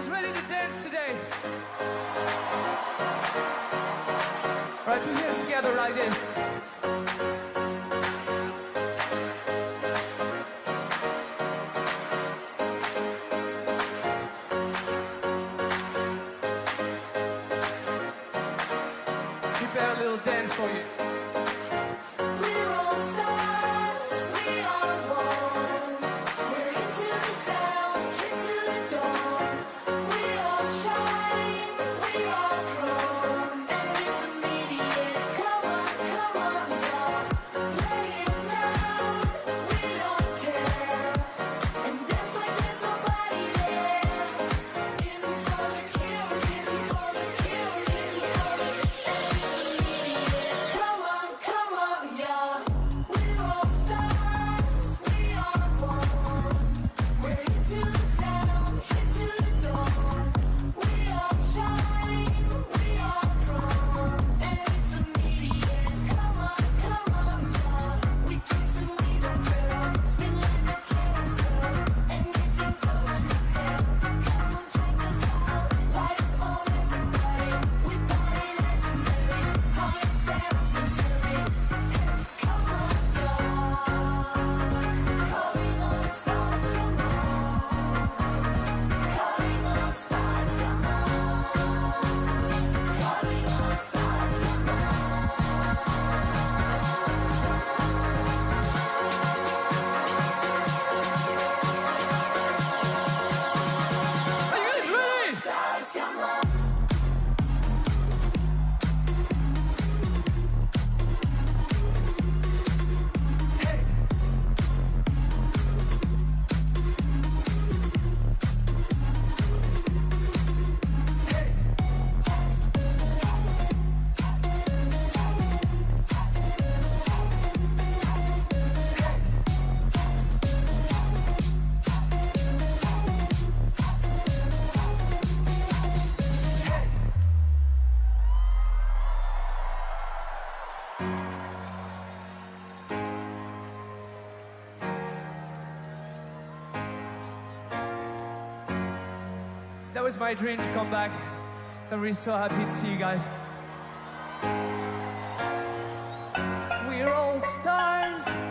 is ready to dance today? All right, do this together like this. Prepare a little dance for you. your mind. that was my dream to come back. So I'm really so happy to see you guys. We're all stars.